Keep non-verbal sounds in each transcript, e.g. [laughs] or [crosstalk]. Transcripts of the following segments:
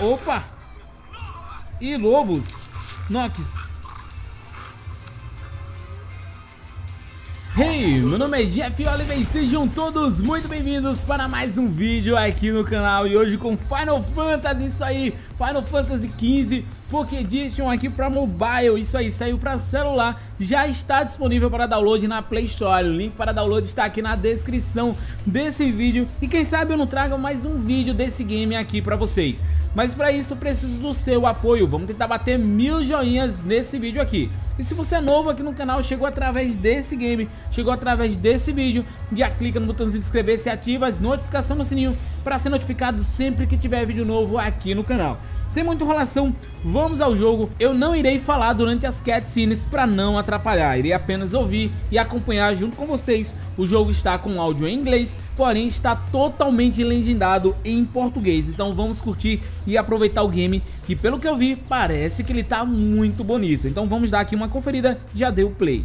Opa! E lobos. Nox. Hey, meu nome é Jeff Oliver e sejam todos muito bem-vindos para mais um vídeo aqui no canal E hoje com Final Fantasy, isso aí, Final Fantasy XV Poké Edition aqui para mobile, isso aí, saiu para celular Já está disponível para download na Play Store, o link para download está aqui na descrição desse vídeo. E quem sabe eu não trago mais um vídeo desse game aqui para vocês. Mas para isso preciso do seu apoio, vamos tentar bater mil joinhas nesse vídeo aqui. E se você é novo aqui no canal, chegou através desse game, chegou através desse vídeo, já clica no botãozinho de inscrever-se e ativa as notificações no sininho para ser notificado sempre que tiver vídeo novo aqui no canal. Sem muita enrolação, vamos ao jogo. Eu não irei falar durante as cutscenes para não atrapalhar, irei apenas ouvir e acompanhar junto com vocês. O jogo está com áudio em inglês, porém está totalmente legendado em português. Então vamos curtir e aproveitar o game, que pelo que eu vi, parece que ele está muito bonito. Então vamos dar aqui uma conferida, já deu play.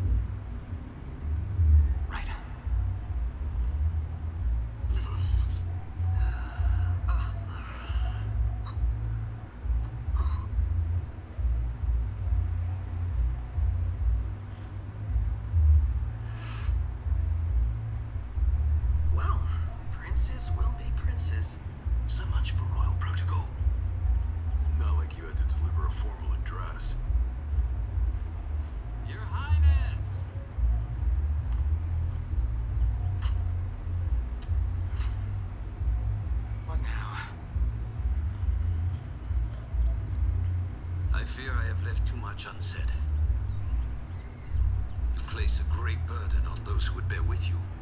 fear I have left too much unsaid. You place a great burden on those who would bear with you. you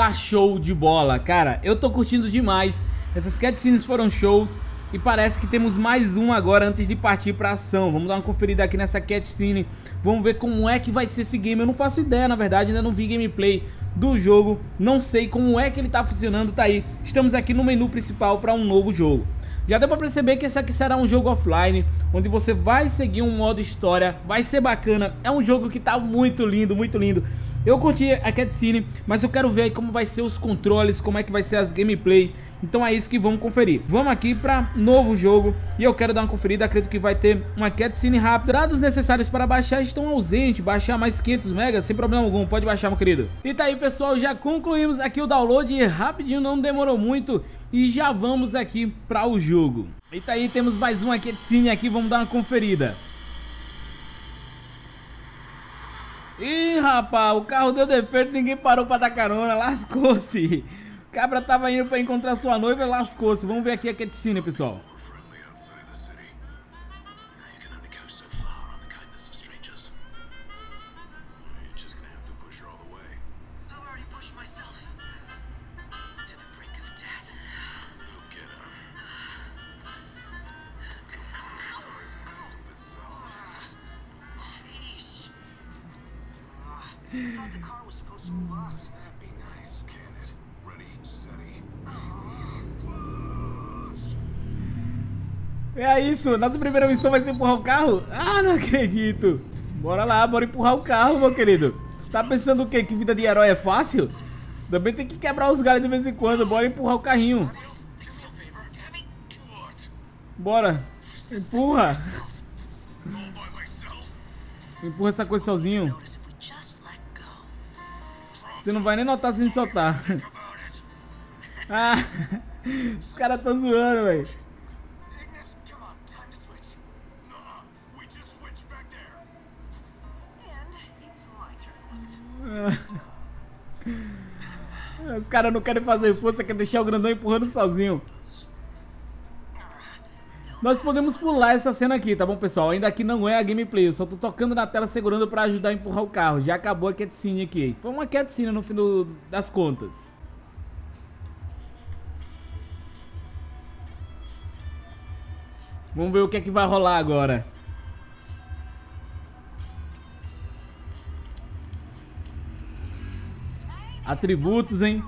Tá show de bola, cara. Eu tô curtindo demais. Essas cutscenes foram shows. E parece que temos mais um agora antes de partir pra ação. Vamos dar uma conferida aqui nessa cutscene. Vamos ver como é que vai ser esse game. Eu não faço ideia, na verdade, ainda não vi gameplay do jogo. Não sei como é que ele tá funcionando, tá aí. Estamos aqui no menu principal para um novo jogo. Já deu pra perceber que esse aqui será um jogo offline, onde você vai seguir um modo história, vai ser bacana. É um jogo que tá muito lindo, muito lindo. Eu curti a cutscene, mas eu quero ver como vai ser os controles, como é que vai ser as gameplay. Então é isso que vamos conferir. Vamos aqui para novo jogo e eu quero dar uma conferida. Acredito que vai ter uma cutscene rápida. Dados necessários para baixar estão ausentes. Baixar mais 500 megas sem problema algum. Pode baixar, meu querido. E tá aí, pessoal. Já concluímos aqui o download. Rapidinho, não demorou muito. E já vamos aqui para o jogo. E tá aí, temos mais uma cutscene aqui. Vamos dar uma conferida. Ih, rapaz, o carro deu defeito, ninguém parou pra dar carona, lascou-se. Cabra tava indo pra encontrar sua noiva lascou-se. Vamos ver aqui a cutscene, pessoal. Isso, nossa primeira missão vai ser empurrar o carro? Ah, não acredito. Bora lá, bora empurrar o carro, meu querido. Tá pensando o quê? Que vida de herói é fácil? Também tem que quebrar os galhos de vez em quando. Bora empurrar o carrinho. Bora. Empurra. Empurra essa coisa sozinho. Você não vai nem notar se a gente soltar. [laughs] Ah, [laughs] os caras tão zoando, velho. [laughs] Os caras não querem fazer força, quer deixar o grandão empurrando sozinho. Nós podemos pular essa cena aqui, tá bom, pessoal? Ainda aqui não é a gameplay, eu só tô tocando na tela segurando pra ajudar a empurrar o carro. Já acabou a cutscene aqui. Foi uma cutscene no fim do- das contas. Vamos ver o que é que vai rolar agora. Atributos, hein?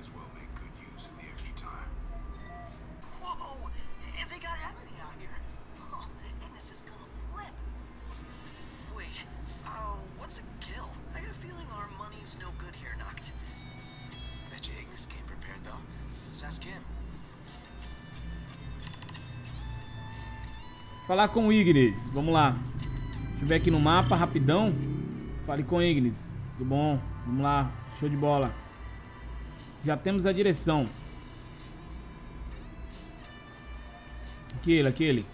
As well make good use of the extra time. Whoa! And they got Ebony out here. Oh, Ignis is gonna flip. Wait, uh, what's a kill? I got a feeling our money's no good here, Noct. Bet you Ignis came prepared, though. Let's ask him. Falar com o Ignis, vamos lá. Deixa eu ver aqui no mapa, rapidão. Fale com o Ignis. Tudo bom? Vamos lá, show de bola. Já temos a direção. Aquele, aquele.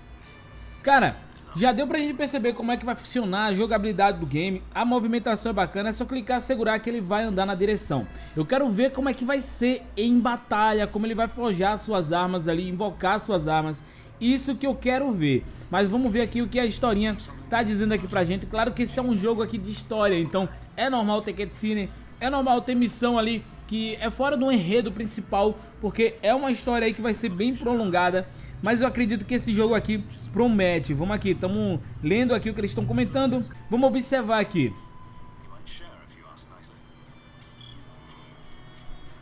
Cara, já deu pra gente perceber como é que vai funcionar a jogabilidade do game. A movimentação é bacana, é só clicar e segurar que ele vai andar na direção. Eu quero ver como é que vai ser em batalha, como ele vai forjar suas armas ali, invocar suas armas. Isso que eu quero ver. Mas vamos ver aqui o que a historinha tá dizendo aqui pra gente. Claro que esse é um jogo aqui de história, então é normal ter cutscene, é normal ter missão ali que é fora do enredo principal, porque é uma história aí que vai ser bem prolongada. Mas eu acredito que esse jogo aqui promete. Vamos aqui, estamos lendo aqui o que eles estão comentando. Vamos observar aqui.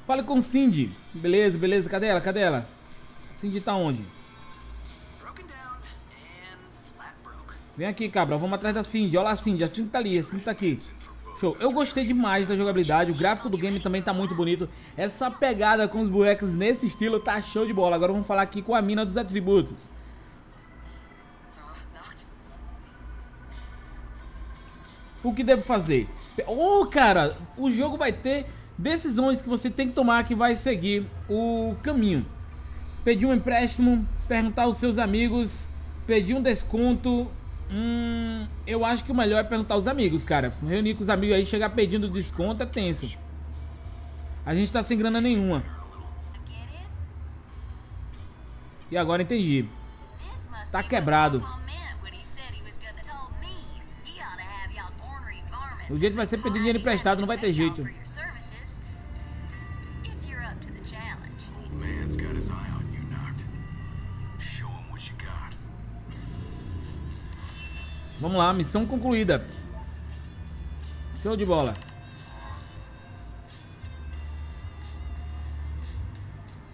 Fale com Cindy. Beleza, beleza. Cadê ela? Cadê ela? Cindy tá onde? Vem aqui, cabra. Vamos atrás da Cindy. Olha lá a Cindy. A Cindy tá ali. A Cindy tá aqui. Show. Eu gostei demais da jogabilidade, o gráfico do game também tá muito bonito. Essa pegada com os bonecos nesse estilo tá show de bola. Agora vamos falar aqui com a mina dos atributos. O que devo fazer? Oh, cara, o jogo vai ter decisões que você tem que tomar que vai seguir o caminho. Pedir um empréstimo, perguntar aos seus amigos, pedir um desconto. Hum, eu acho que o melhor é perguntar aos amigos, cara. Reunir com os amigos aí, chegar pedindo desconto é tenso. A gente tá sem grana nenhuma. E agora entendi. Tá quebrado. O jeito vai ser pedir dinheiro emprestado, não vai ter jeito. Vamos lá, missão concluída. Show de bola.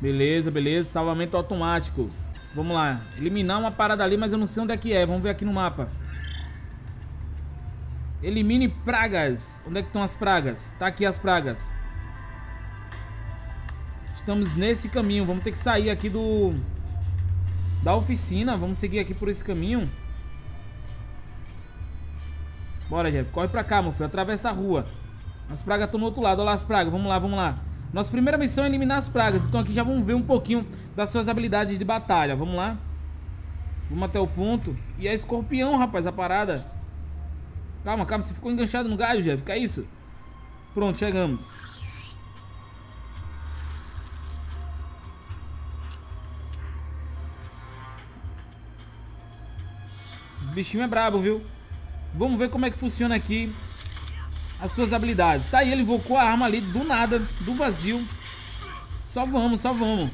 Beleza, beleza. Salvamento automático. Vamos lá. Eliminar uma parada ali, mas eu não sei onde é que é. Vamos ver aqui no mapa. Elimine pragas. Onde é que estão as pragas? Tá aqui as pragas. Estamos nesse caminho. Vamos ter que sair aqui do... Da oficina. Vamos seguir aqui por esse caminho. Bora, Jeff. Corre pra cá, meu filho. Atravessa a rua. As pragas estão no outro lado. Olha lá as pragas. Vamos lá, vamos lá. Nossa primeira missão é eliminar as pragas. Então aqui já vamos ver um pouquinho das suas habilidades de batalha. Vamos lá. Vamos até o ponto. E é escorpião, rapaz, a parada. Calma, calma. Você ficou enganchado no galho, Jeff. Que é isso? Pronto, chegamos. Esse bichinho é brabo, viu? Vamos ver como é que funciona aqui as suas habilidades. Tá aí, ele invocou a arma ali do nada, do vazio. Só vamos, só vamos.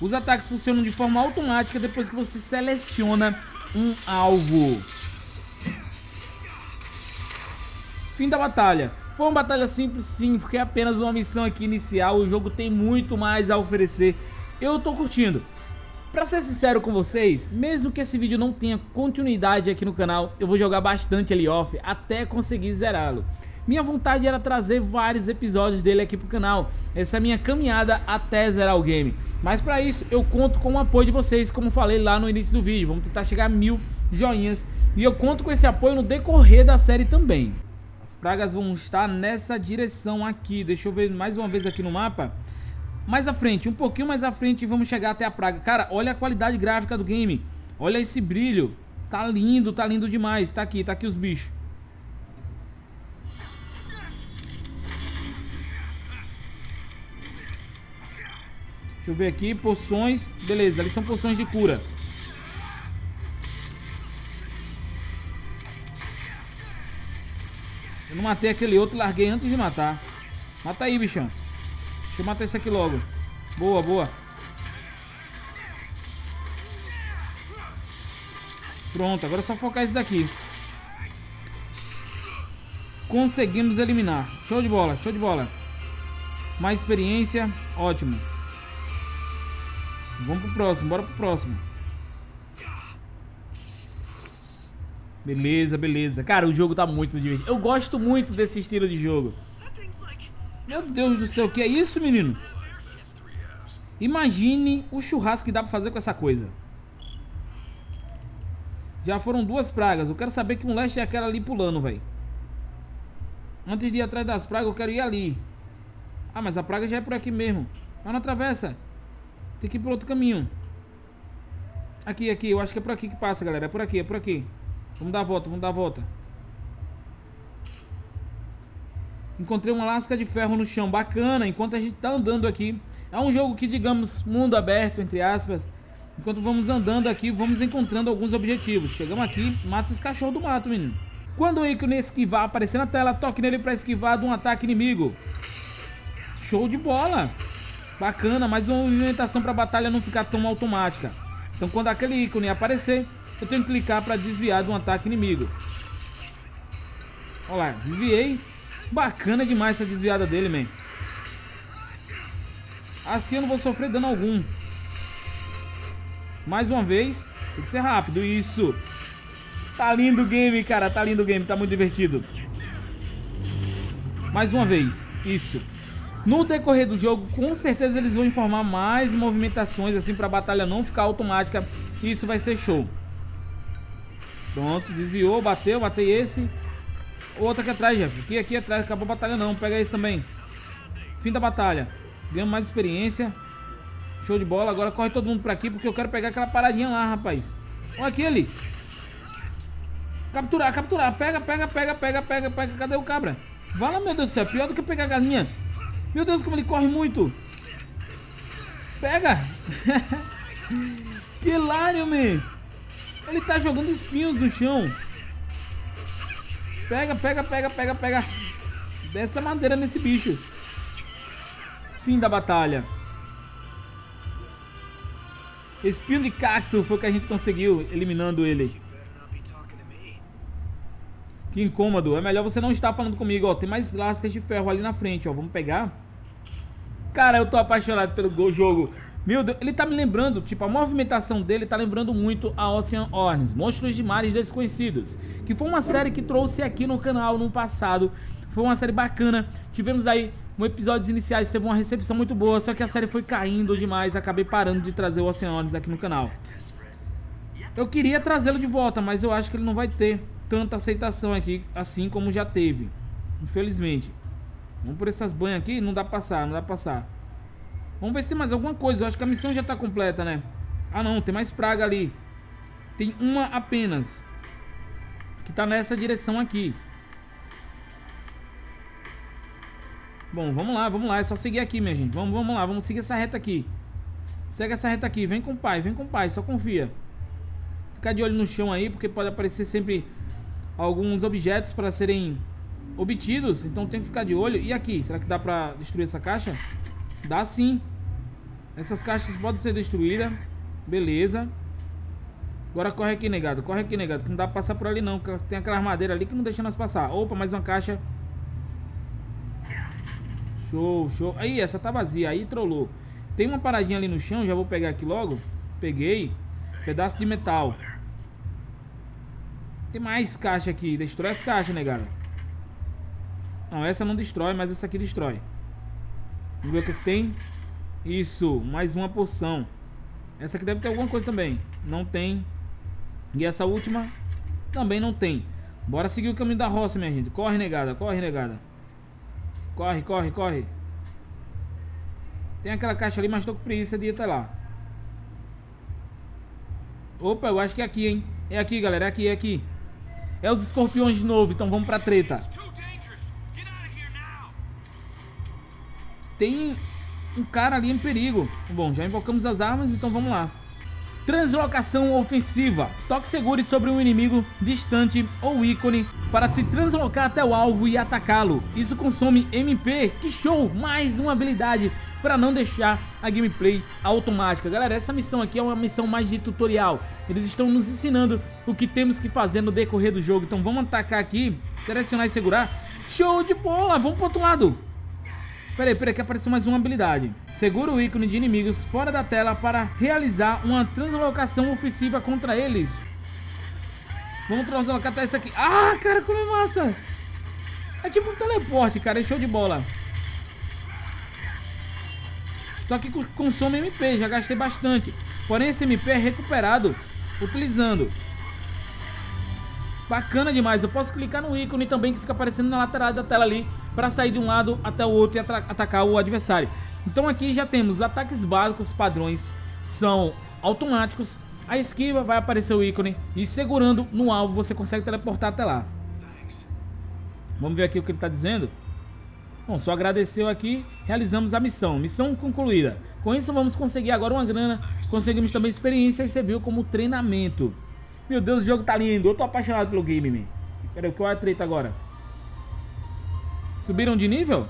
Os ataques funcionam de forma automática depois que você seleciona um alvo. Fim da batalha. Foi uma batalha simples sim, porque é apenas uma missão aqui inicial. O jogo tem muito mais a oferecer. Eu tô curtindo. Pra ser sincero com vocês, mesmo que esse vídeo não tenha continuidade aqui no canal, eu vou jogar bastante ele off até conseguir zerá-lo. Minha vontade era trazer vários episódios dele aqui pro canal. Essa é a minha caminhada até zerar o game. Mas para isso eu conto com o apoio de vocês, como falei lá no início do vídeo. Vamos tentar chegar a mil joinhas. E eu conto com esse apoio no decorrer da série também. As pragas vão estar nessa direção aqui. Deixa eu ver mais uma vez aqui no mapa. Mais à frente, um pouquinho mais à frente vamos chegar até a praga. Cara, olha a qualidade gráfica do game. Olha esse brilho. Tá lindo, tá lindo demais. Tá aqui, tá aqui os bichos. Deixa eu ver aqui, poções. Beleza, ali são poções de cura. Eu não matei aquele outro, larguei antes de matar. Mata aí, bichão. Deixa eu matar esse aqui logo. Boa, boa. Pronto, agora é só focar esse daqui. Conseguimos eliminar. Show de bola, show de bola. Mais experiência, ótimo. Vamos pro próximo, bora pro próximo. Beleza, beleza. Cara, o jogo tá muito divertido. Eu gosto muito desse estilo de jogo. Meu Deus do céu, o que é isso, menino? Imagine o churrasco que dá pra fazer com essa coisa. Já foram duas pragas. Eu quero saber que moleste é aquela ali pulando, velho. Antes de ir atrás das pragas, eu quero ir ali. Ah, mas a praga já é por aqui mesmo. Mas não atravessa. Tem que ir por outro caminho. Aqui, aqui. Eu acho que é por aqui que passa, galera. É por aqui, é por aqui. Vamos dar a volta, vamos dar a volta. Encontrei uma lasca de ferro no chão, bacana, enquanto a gente tá andando aqui. É um jogo que, digamos, mundo aberto, entre aspas. Enquanto vamos andando aqui, vamos encontrando alguns objetivos. Chegamos aqui, mata esses cachorros do mato, menino. Quando o ícone esquivar aparecer na tela, toque nele para esquivar de um ataque inimigo. Show de bola! Bacana, mas uma movimentação para a batalha não ficar tão automática. Então quando aquele ícone aparecer, eu tenho que clicar para desviar de um ataque inimigo. Olha lá, desviei. Bacana demais essa desviada dele, man. Assim eu não vou sofrer dano algum. Mais uma vez, tem que ser rápido, isso. Tá lindo o game, cara. Tá lindo o game. Tá muito divertido. Mais uma vez. Isso. No decorrer do jogo, com certeza eles vão informar mais movimentações assim pra batalha não ficar automática. Isso vai ser show. Pronto, desviou, bateu, batei esse. Outro aqui atrás, Jeff. Aqui, aqui atrás, acabou a batalha não. Pega esse também. Fim da batalha. Ganhamos mais experiência. Show de bola. Agora corre todo mundo pra aqui porque eu quero pegar aquela paradinha lá, rapaz. Olha aquele. Capturar, capturar. Pega, pega, pega, pega, pega, pega. Cadê o cabra? Vai lá, meu Deus do céu. Pior do que pegar a galinha. Meu Deus, como ele corre muito. Pega. [laughs] que hilário, man. Ele tá jogando espinhos no chão. Pega, pega, pega, pega, pega. Dessa madeira nesse bicho. Fim da batalha. Espinho de cacto foi o que a gente conseguiu, eliminando ele. Que incômodo. É melhor você não estar falando comigo, ó. Tem mais lascas de ferro ali na frente, ó. Vamos pegar. Cara, eu tô apaixonado pelo jogo. Meu Deus, ele tá me lembrando, tipo, a movimentação dele tá lembrando muito a Ocean Horns, Monstros de Mares Desconhecidos, que foi uma série que trouxe aqui no canal no passado. Foi uma série bacana. Tivemos aí um episódios iniciais, teve uma recepção muito boa, só que a série foi caindo demais, acabei parando de trazer o Ocean Horns aqui no canal. Eu queria trazê-lo de volta, mas eu acho que ele não vai ter tanta aceitação aqui, assim como já teve, infelizmente. Vamos por essas banhas aqui, não dá pra passar, não dá pra passar. Vamos ver se tem mais alguma coisa. Eu acho que a missão já tá completa, né? Ah, não. Tem mais praga ali. Tem uma apenas. Que tá nessa direção aqui. Bom, vamos lá, vamos lá. É só seguir aqui, minha gente. Vamos, vamos lá. Vamos seguir essa reta aqui. Segue essa reta aqui. Vem com o pai, vem com o pai. Só confia. Ficar de olho no chão aí, porque pode aparecer sempre alguns objetos para serem obtidos. Então tem que ficar de olho. E aqui? Será que dá pra destruir essa caixa? Dá sim. Essas caixas podem ser destruídas. Beleza. Agora corre aqui, negado. Corre aqui, negado. Que não dá pra passar por ali, não. Tem aquela armadeira ali que não deixa nós passar. Opa, mais uma caixa. Show, show. Aí, essa tá vazia. Aí trollou. Tem uma paradinha ali no chão. Já vou pegar aqui logo. Peguei. Pedaço de metal. Tem mais caixa aqui. Destrói as caixas, negado. Não, essa não destrói, mas essa aqui destrói. Vamos ver o que tem. Isso, mais uma poção. Essa aqui deve ter alguma coisa também. Não tem. E essa última também não tem. Bora seguir o caminho da roça, minha gente. Corre, negada, corre, negada. Corre, corre, corre. Tem aquela caixa ali, mas tô com preguiça de ir até lá. Opa, eu acho que é aqui, hein? É aqui, galera, é aqui, é aqui. É os escorpiões de novo, então vamos pra treta. Tem um cara ali em perigo. Bom, já invocamos as armas, então vamos lá. Translocação ofensiva. Toque segure sobre um inimigo distante ou ícone para se translocar até o alvo e atacá-lo. Isso consome MP. Que show! Mais uma habilidade para não deixar a gameplay automática. Galera, essa missão aqui é uma missão mais de tutorial. Eles estão nos ensinando o que temos que fazer no decorrer do jogo. Então vamos atacar aqui, selecionar e segurar. Show de bola! Vamos pro outro lado. Peraí, peraí, que apareceu mais uma habilidade. Segura o ícone de inimigos fora da tela para realizar uma translocação ofensiva contra eles. Vamos translocar até isso aqui. Ah, cara, como é massa! É tipo um teleporte, cara, é show de bola. Só que consome MP, já gastei bastante. Porém, esse MP é recuperado utilizando Bacana demais, eu posso clicar no ícone também que fica aparecendo na lateral da tela ali para sair de um lado até o outro e atacar o adversário. Então aqui já temos ataques básicos padrões, são automáticos. A esquiva vai aparecer o ícone e segurando no alvo você consegue teleportar até lá. Vamos ver aqui o que ele está dizendo. Bom, só agradeceu aqui, realizamos a missão, missão concluída. Com isso vamos conseguir agora uma grana, conseguimos também experiência e serviu como treinamento. Meu Deus, o jogo tá lindo. Eu tô apaixonado pelo game, man. Peraí, qual é a treta agora? Subiram de nível?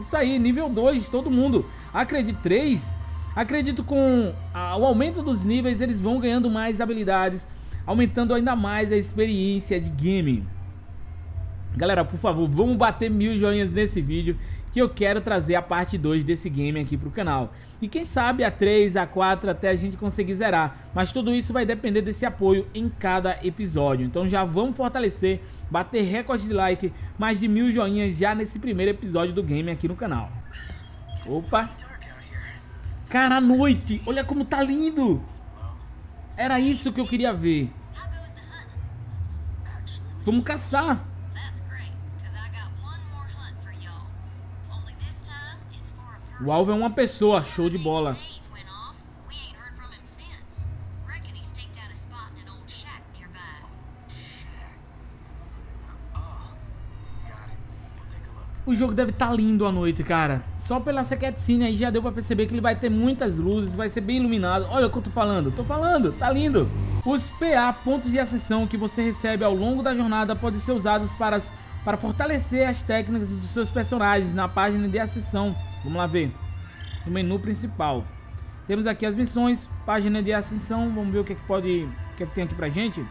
Isso aí, nível 2, todo mundo. Acredito 3. Acredito com a, o aumento dos níveis, eles vão ganhando mais habilidades, aumentando ainda mais a experiência de game. Galera, por favor, vamos bater mil joinhas nesse vídeo que eu quero trazer a parte 2 desse game aqui pro canal. E quem sabe a 3, a 4 até a gente conseguir zerar. Mas tudo isso vai depender desse apoio em cada episódio. Então já vamos fortalecer, bater recorde de like, mais de mil joinhas já nesse primeiro episódio do game aqui no canal. Opa! Cara, a noite! Olha como tá lindo! Era isso que eu queria ver. Vamos caçar! O alvo é uma pessoa, show de bola. Look. O jogo deve estar lindo à noite, cara. Só pela essa cutscene aí já deu pra perceber que ele vai ter muitas luzes, vai ser bem iluminado. Olha o que eu tô falando, tô falando, tá lindo. Os PA, pontos de ascensão que você recebe ao longo da jornada, podem ser usados para, as- para fortalecer as técnicas dos seus personagens na página de ascensão. Vamos lá ver. No menu principal. Temos aqui as missões, página de ascensão. Vamos ver o que, é que pode. O que, é que tem aqui pra gente.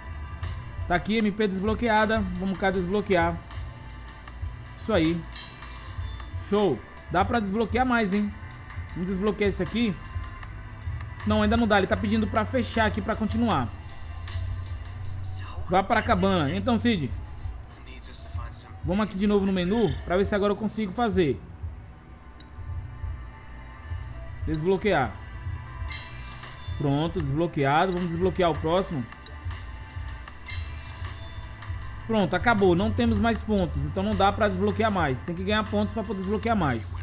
Tá aqui, MP desbloqueada. Vamos cá desbloquear. Isso aí. Show. Dá pra desbloquear mais, hein? Vamos desbloquear esse aqui. Não, ainda não dá. Ele tá pedindo pra fechar aqui pra continuar. Vá para a cabana. Então, Cid, vamos aqui de novo no menu pra ver se agora eu consigo fazer. Desbloquear. Pronto, desbloqueado. Vamos desbloquear o próximo. Pronto, acabou. Não temos mais pontos, então não dá pra desbloquear mais. Tem que ganhar pontos pra poder desbloquear mais.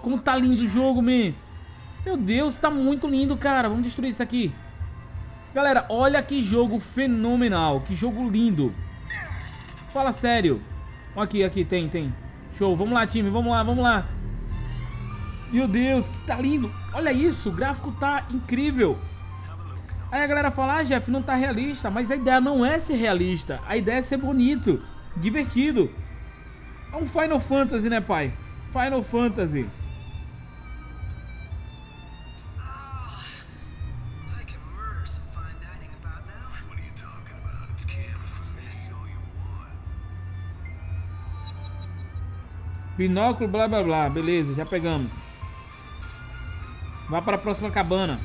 Como tá lindo o jogo, man. Meu Deus, tá muito lindo, cara. Vamos destruir isso aqui. Galera, olha que jogo fenomenal. Que jogo lindo. Fala sério. Aqui, aqui, tem, tem. Show, vamos lá, time. Vamos lá, vamos lá. Meu Deus, que tá lindo. Olha isso, o gráfico tá incrível. Aí a galera fala, ah, Jeff, não tá realista. Mas a ideia não é ser realista. A ideia é ser bonito, divertido. É um Final Fantasy, né, pai? Final Fantasy. Want. Binóculo, blá blá blá. Beleza, já pegamos. Vá para a próxima cabana.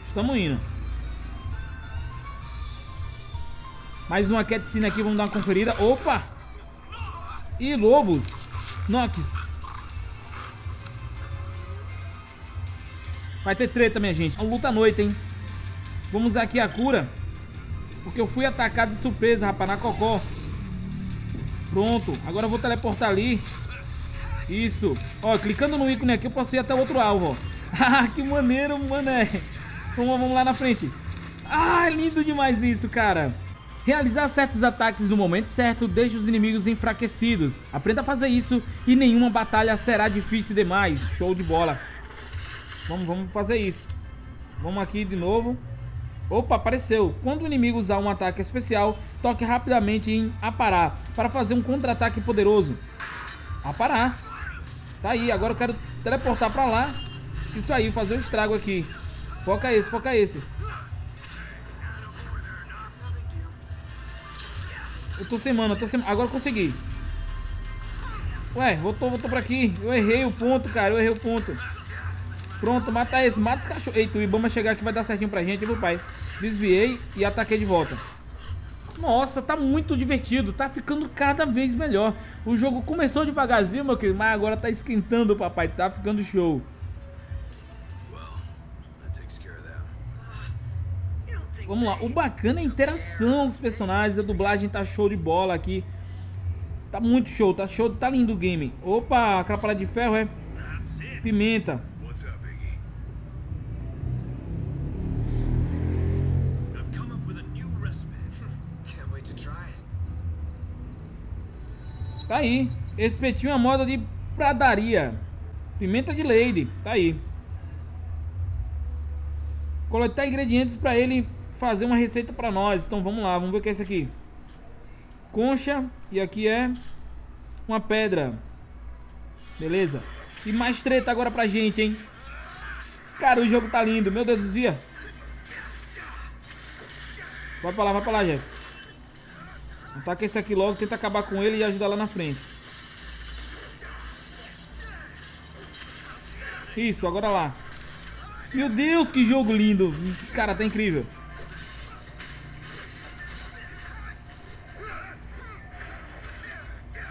Estamos indo. Mais uma cutscene aqui, vamos dar uma conferida. Opa! Ih, lobos! Nox! Vai ter treta, minha gente. É luta à noite, hein? Vamos usar aqui a cura. Porque eu fui atacado de surpresa, rapaz, na cocó. Pronto. Agora eu vou teleportar ali. Isso. Ó, clicando no ícone aqui eu posso ir até outro alvo, ó. Ah, que maneiro, mané. Vamos, vamos lá na frente. Ah, lindo demais isso, cara. Realizar certos ataques no momento certo deixa os inimigos enfraquecidos. Aprenda a fazer isso e nenhuma batalha será difícil demais. Show de bola. Vamos, vamos fazer isso. Vamos aqui de novo. Opa, apareceu. Quando o inimigo usar um ataque especial, toque rapidamente em aparar para fazer um contra-ataque poderoso. Aparar. Tá aí, agora eu quero teleportar pra lá. Isso aí, fazer um estrago aqui. Foca esse, foca esse. Eu tô sem mana, tô sem Agora consegui. Ué, voltou, voltou pra aqui. Eu errei o ponto, cara. Eu errei o ponto. Pronto, mata esse. Mata esse cachorro. Eita, o Ibama chegar aqui vai dar certinho pra gente, viu, pai? Desviei e ataquei de volta. Nossa, tá muito divertido. Tá ficando cada vez melhor. O jogo começou devagarzinho, meu querido, mas agora tá esquentando, papai. Tá ficando show. Vamos lá. O bacana é a interação com os personagens. A dublagem tá show de bola aqui. Tá muito show. Tá show. Tá lindo o game. Opa, crapalha de ferro é pimenta. Tá aí. Espetinho é moda de pradaria. Pimenta de lady. Tá aí. Coletar ingredientes para ele fazer uma receita para nós. Então vamos lá, vamos ver o que é isso aqui. Concha e aqui é uma pedra. Beleza? E mais treta agora pra gente, hein? Cara, o jogo tá lindo. Meu Deus, desvia. Vai pra lá, vai pra lá, Jeff. Ataca esse aqui logo, tenta acabar com ele e ajudar lá na frente. Isso, agora lá. Meu Deus, que jogo lindo. Cara, tá incrível.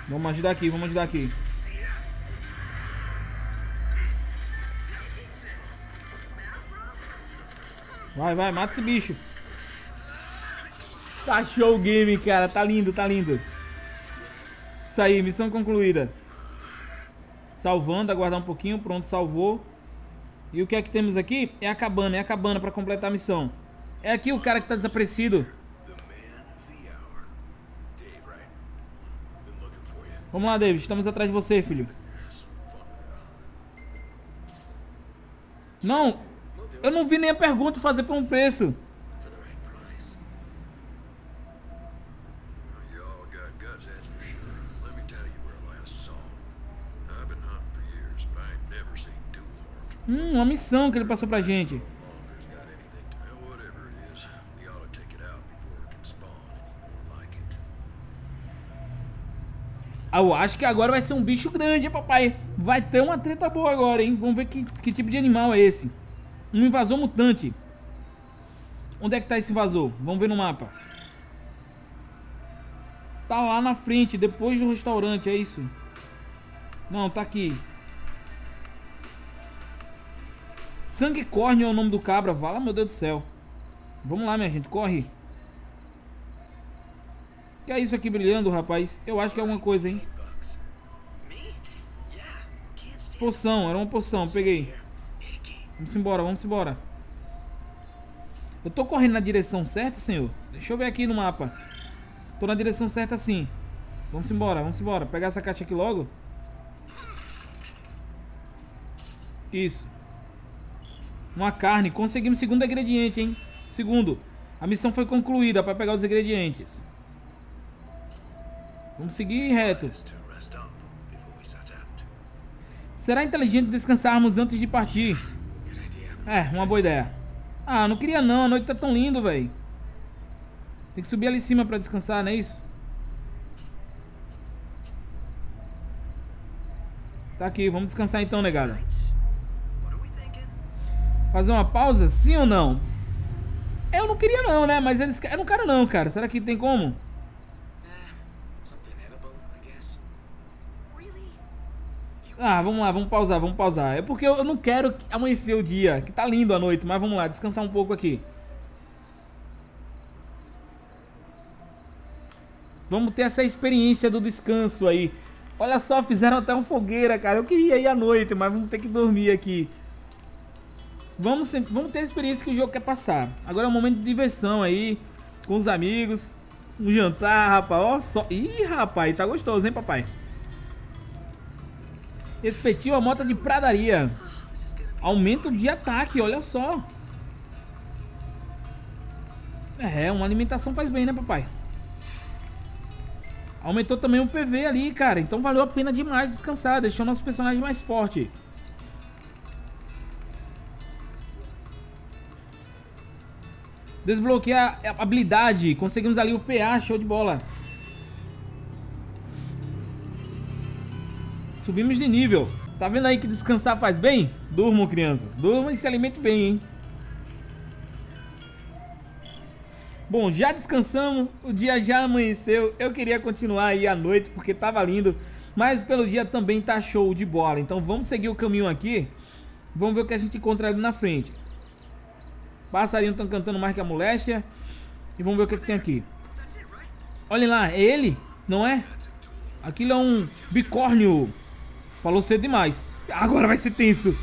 Vamos ajudar aqui, vamos ajudar aqui. Vai, vai, mata esse bicho. Tá show o game, cara. Tá lindo, tá lindo. Isso aí, missão concluída. Salvando, aguardar um pouquinho. Pronto, salvou. E o que é que temos aqui? É a cabana, é a cabana pra completar a missão. É aqui o cara que tá desaparecido. The man of the hour. Dave, right? Been looking for you. Vamos lá, David. Estamos atrás de você, filho. Não, eu não vi nem a pergunta fazer por um preço. For the right price. You all got guts, eu acho que agora vai ser um bicho grande, papai. Vai ter uma treta boa agora, hein? Vamos ver que, que tipo de animal é esse. Um invasor mutante. Onde é que tá esse invasor? Vamos ver no mapa. Tá lá na frente, depois do restaurante, é isso? Não, tá aqui. Sangue Córneo é o nome do cabra. Vala, meu Deus do céu. Vamos lá, minha gente, corre. Que é isso aqui brilhando, rapaz? Eu acho que é alguma coisa, hein? Poção, era uma poção, peguei. Vamos embora, vamos embora. Eu tô correndo na direção certa, senhor? Deixa eu ver aqui no mapa. Tô na direção certa sim. Vamos embora, vamos embora. Pegar essa caixa aqui logo. Isso. Uma carne. Conseguimos segundo ingrediente, hein? Segundo. A missão foi concluída para pegar os ingredientes. Vamos seguir reto. Será inteligente descansarmos antes de partir. É, uma boa ideia. Ah, não queria não, a noite tá tão lindo, velho. Tem que subir ali em cima pra descansar, não é isso? Tá aqui, vamos descansar então, negada. Fazer uma pausa, sim ou não? Eu não queria não, né? Mas eles eu não quero não, cara. Será que tem como? Ah, vamos lá, vamos pausar, vamos pausar. É porque eu não quero que- amanhecer o dia, que tá lindo a noite, mas vamos lá, descansar um pouco aqui. Vamos ter essa experiência do descanso aí. Olha só, fizeram até uma fogueira, cara. Eu queria ir à noite, mas vamos ter que dormir aqui. Vamos, vamos ter a experiência que o jogo quer passar. Agora é um momento de diversão aí, com os amigos. Um jantar, rapaz. Ó só. Ih, rapaz, tá gostoso, hein, papai? Espetinho a moto de pradaria. Aumento de ataque, olha só. É, uma alimentação faz bem, né, papai? Aumentou também o PV ali, cara. Então valeu a pena demais descansar. Deixou nosso personagem mais forte. Desbloquear a habilidade. Conseguimos ali o PA, show de bola. Subimos de nível. Tá vendo aí que descansar faz bem? Durmam, crianças. Durmam e se alimentem bem, hein? Bom, já descansamos, o dia já amanheceu. Eu queria continuar aí à noite porque tava lindo, mas pelo dia também tá show de bola. Então vamos seguir o caminho aqui. Vamos ver o que a gente encontra ali na frente. Passarinho estão cantando mais que a moléstia. E vamos ver o que, que tem aqui. Olhem lá, é ele? Não é? Aquilo é um bicórnio. Falou cedo demais. Agora vai ser tenso.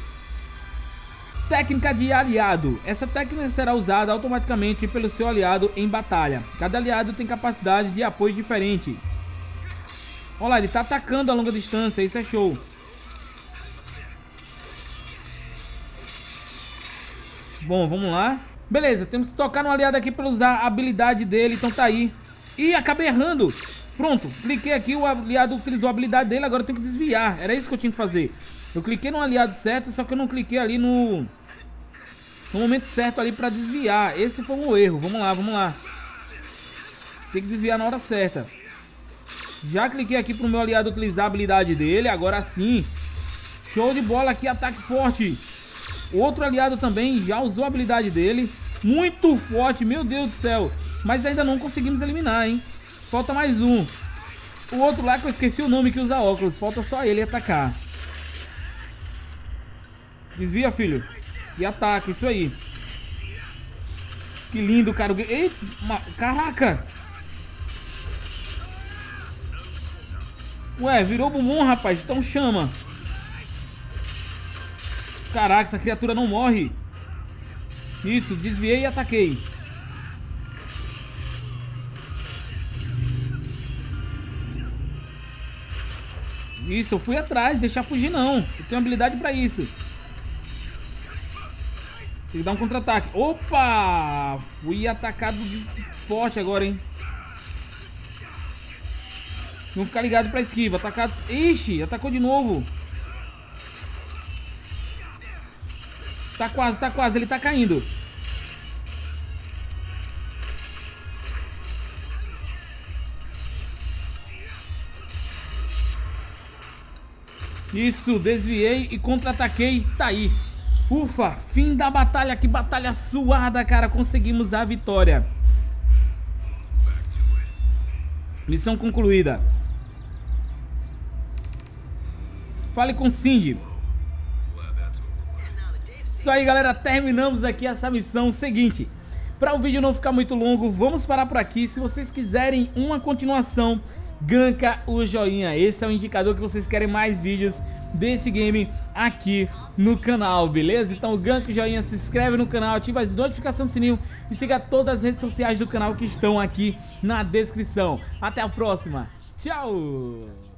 Técnica de aliado. Essa técnica será usada automaticamente pelo seu aliado em batalha. Cada aliado tem capacidade de apoio diferente. Olha lá, ele tá atacando a longa distância. Isso é show. Bom, vamos lá. Beleza, temos que tocar no aliado aqui para usar a habilidade dele. Então tá aí. Ih, acabei errando. Pronto, cliquei aqui, o aliado utilizou a habilidade dele, agora eu tenho que desviar. Era isso que eu tinha que fazer. Eu cliquei no aliado certo, só que eu não cliquei ali no... No momento certo ali pra desviar. Esse foi um erro. Vamos lá, vamos lá. Tem que desviar na hora certa. Já cliquei aqui pro meu aliado utilizar a habilidade dele. Agora sim. Show de bola aqui, ataque forte. Outro aliado também já usou a habilidade dele. Muito forte, meu Deus do céu. Mas ainda não conseguimos eliminar, hein? Falta mais um. O outro lá que eu esqueci o nome que usa óculos. Falta só ele atacar. Desvia, filho. E ataca, isso aí. Que lindo, cara. Eita, caraca. Ué, virou bumbum, rapaz. Então chama. Caraca, essa criatura não morre. Isso, desviei e ataquei. Isso, eu fui atrás, deixar fugir não. Eu tenho habilidade pra isso. Tem que dar um contra-ataque. Opa! Fui atacado forte agora, hein? Vamos ficar ligado pra esquiva. Atacado. Ixi, atacou de novo. Tá quase, tá quase. Ele tá caindo. Isso, desviei e contra-ataquei. Tá aí. Ufa, fim da batalha. Que batalha suada, cara. Conseguimos a vitória. Missão concluída. Fale com Cindy. Isso aí, galera. Terminamos aqui essa missão. Seguinte. Para o vídeo não ficar muito longo, vamos parar por aqui. Se vocês quiserem uma continuação ganka o joinha. Esse é o indicador que vocês querem mais vídeos desse game aqui no canal, beleza? Então ganka o joinha, se inscreve no canal, ativa as notificações do sininho e siga todas as redes sociais do canal que estão aqui na descrição. Até a próxima. Tchau!